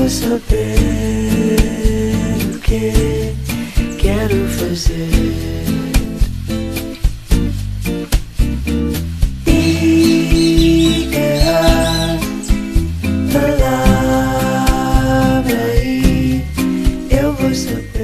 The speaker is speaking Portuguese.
Vou saber o que quero fazer. palavra e eu vou saber.